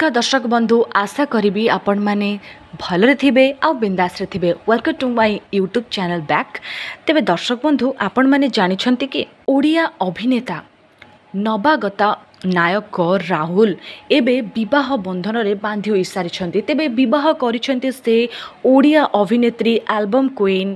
নমস্কার দর্শক বন্ধু আশা করবি মানে ভালরে থিবে আউ বিন্দাসরে থিবে welcome to my YouTube channel ব্যাক তেবে দর্শক বন্ধু আপন আপনার জাঁচান কি ওড়িয়া অভিনেতা নবাগত নায়ক রাহুল এবে বিবাহ বন্ধনরে বাঁধি হয়ে সারিছেন তেবে বিবাহ করেছেন সে ওড়িয়া অভিনেত্রী আলবম কুইন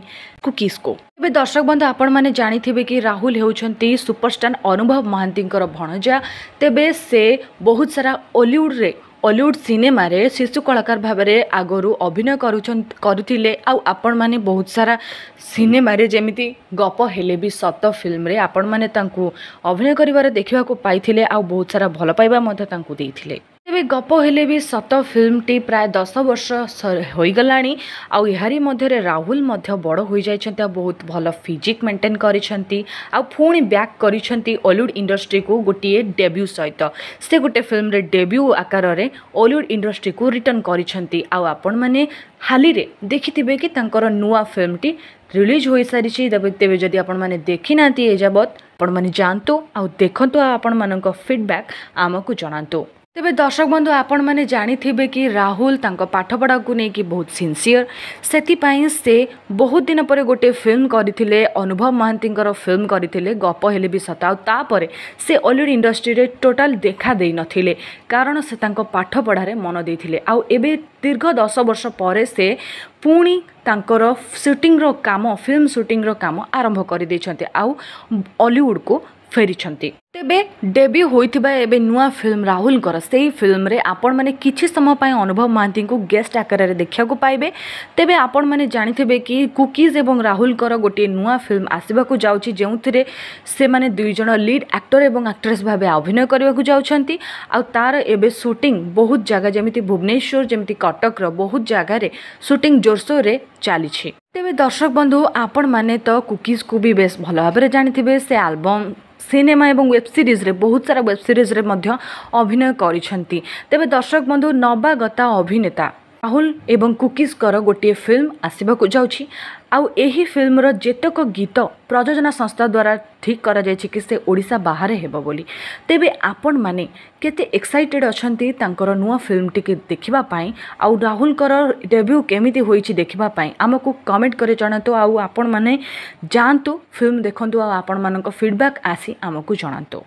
কুকিজকু তবে দর্শক বন্ধু আপন মানে জাঁথিবে কি রাহুল হচ্ছেন সুপরষ্টার অনুভব মহান্তিঙ্কর ভণজা তেবে সে বহুত সারা অলিউডে ଓଲିଉଡ଼ ସିନେମାରେ ଶିଶୁ କଳାକାର ଭାବରେ ଆଗରୁ ଅଭିନୟ କରୁଛନ୍ତି କରୁଥିଲେ ଆଉ ଆପଣମାନେ ବହୁତ ସାରା ସିନେମାରେ ଯେମିତି ଗପ ହେଲେ ବି ସତ ଫିଲ୍ମରେ ଆପଣମାନେ ତାଙ୍କୁ ଅଭିନୟ କରିବାର ଦେଖିବାକୁ ପାଇଥିଲେ ଆଉ ବହୁତ ସାରା ଭଲ ପାଇବା ମଧ୍ୟ ତାଙ୍କୁ ଦେଇଥିଲେ ଏବେ ଗପ ହେଲେ ବି ସତ ଫିଲ୍ମଟି ପ୍ରାୟ ଦଶ ବର୍ଷ ହୋଇଗଲାଣି ଆଉ ଏହାରି ମଧ୍ୟରେ ରାହୁଲ ମଧ୍ୟ ବଡ଼ ହୋଇଯାଇଛନ୍ତି ଆଉ ବହୁତ ଭଲ ଫିଜିକ୍ ମେଣ୍ଟେନ୍ କରିଛନ୍ତି ଆଉ ପୁଣି ବ୍ୟାକ୍ କରିଛନ୍ତି ଓଲିଉଡ଼୍ ଇଣ୍ଡଷ୍ଟ୍ରିକୁ ଗୋଟିଏ ଡେବ୍ୟୁ ସହିତ ସେ ଗୋଟେ ଫିଲ୍ମରେ ଡେବ୍ୟୁ ଆକାରରେ ଓଲିଉଡ଼୍ ଇଣ୍ଡଷ୍ଟ୍ରିକୁ ରିଟର୍ଣ୍ଣ କରିଛନ୍ତି ଆଉ ଆପଣମାନେ ହାଲିରେ ଦେଖିଥିବେ କି ତାଙ୍କର ନୂଆ ଫିଲ୍ମଟି ରିଲିଜ୍ ହୋଇସାରିଛି ତେବେ ଯଦି ଆପଣମାନେ ଦେଖିନାହାନ୍ତି ଏଯାବତ୍ ଆପଣମାନେ ଯାଆନ୍ତୁ ଆଉ ଦେଖନ୍ତୁ ଆଉ ଆପଣମାନଙ୍କ ଫିଡ଼ବ୍ୟାକ୍ ଆମକୁ ଜଣାନ୍ତୁ ତେବେ ଦର୍ଶକ ବନ୍ଧୁ ଆପଣମାନେ ଜାଣିଥିବେ କି ରାହୁଲ ତାଙ୍କ ପାଠପଢ଼ାକୁ ନେଇକି ବହୁତ ସିନ୍ସିୟର ସେଥିପାଇଁ ସେ ବହୁତ ଦିନ ପରେ ଗୋଟିଏ ଫିଲ୍ମ କରିଥିଲେ ଅନୁଭବ ମହାନ୍ତିଙ୍କର ଫିଲ୍ମ କରିଥିଲେ ଗପ ହେଲେ ବି ସତ ଆଉ ତାପରେ ସେ ଅଲିଉଡ଼ ଇଣ୍ଡଷ୍ଟ୍ରିରେ ଟୋଟାଲ ଦେଖା ଦେଇନଥିଲେ କାରଣ ସେ ତାଙ୍କ ପାଠପଢ଼ାରେ ମନ ଦେଇଥିଲେ ଆଉ ଏବେ ଦୀର୍ଘ ଦଶ ବର୍ଷ ପରେ ସେ ପୁଣି ତାଙ୍କର ସୁଟିଂର କାମ ଫିଲ୍ମ ସୁଟିଂର କାମ ଆରମ୍ଭ କରିଦେଇଛନ୍ତି ଆଉ ଅଲିଉଡ଼କୁ ଫେରିଛନ୍ତି ତେବେ ଡେବ୍ୟୁ ହୋଇଥିବା ଏବେ ନୂଆ ଫିଲ୍ମ ରାହୁଲଙ୍କର ସେହି ଫିଲ୍ମରେ ଆପଣମାନେ କିଛି ସମୟ ପାଇଁ ଅନୁଭବ ମହାନ୍ତିଙ୍କୁ ଗେଷ୍ଟ ଆକାରରେ ଦେଖିବାକୁ ପାଇବେ ତେବେ ଆପଣମାନେ ଜାଣିଥିବେ କି କୁକିଜ୍ ଏବଂ ରାହୁଲଙ୍କର ଗୋଟିଏ ନୂଆ ଫିଲ୍ମ ଆସିବାକୁ ଯାଉଛି ଯେଉଁଥିରେ ସେମାନେ ଦୁଇ ଜଣ ଲିଡ୍ ଆକ୍ଟର ଏବଂ ଆକ୍ଟ୍ରେସ୍ ଭାବେ ଅଭିନୟ କରିବାକୁ ଯାଉଛନ୍ତି ଆଉ ତା'ର ଏବେ ସୁଟିଂ ବହୁତ ଜାଗା ଯେମିତି ଭୁବନେଶ୍ୱର ଯେମିତି କଟକର ବହୁତ ଜାଗାରେ ସୁଟିଂ ଜୋରସୋରରେ ଚାଲିଛି ତେବେ ଦର୍ଶକ ବନ୍ଧୁ ଆପଣମାନେ ତ କୁକିଜ୍କୁ ବି ବେଶ ଭଲ ଭାବରେ ଜାଣିଥିବେ ସେ ଆଲବମ୍ ସିନେମା ଏବଂ ୱେବ୍ ୱେବ୍ ସିରିଜ୍ରେ ବହୁତ ସାରା ୱେବ୍ ସିରିଜ୍ରେ ମଧ୍ୟ ଅଭିନୟ କରିଛନ୍ତି ତେବେ ଦର୍ଶକ ବନ୍ଧୁ ନବାଗତା ଅଭିନେତା ରାହୁଲ ଏବଂ କୁକିଜଙ୍କର ଗୋଟିଏ ଫିଲ୍ମ ଆସିବାକୁ ଯାଉଛି ଆଉ ଏହି ଫିଲ୍ମର ଯେତେକ ଗୀତ ପ୍ରଯୋଜନା ସଂସ୍ଥା ଦ୍ୱାରା ଠିକ୍ କରାଯାଇଛି କି ସେ ଓଡ଼ିଶା ବାହାରେ ହେବ ବୋଲି ତେବେ ଆପଣମାନେ କେତେ ଏକ୍ସାଇଟେଡ଼୍ ଅଛନ୍ତି ତାଙ୍କର ନୂଆ ଫିଲ୍ମଟିକୁ ଦେଖିବା ପାଇଁ ଆଉ ରାହୁଲଙ୍କର ଡେବ୍ୟୁ କେମିତି ହୋଇଛି ଦେଖିବା ପାଇଁ ଆମକୁ କମେଣ୍ଟ କରି ଜଣାନ୍ତୁ ଆଉ ଆପଣମାନେ ଯାଆନ୍ତୁ ଫିଲ୍ମ ଦେଖନ୍ତୁ ଆଉ ଆପଣମାନଙ୍କ ଫିଡ଼ବ୍ୟାକ୍ ଆସି ଆମକୁ ଜଣାନ୍ତୁ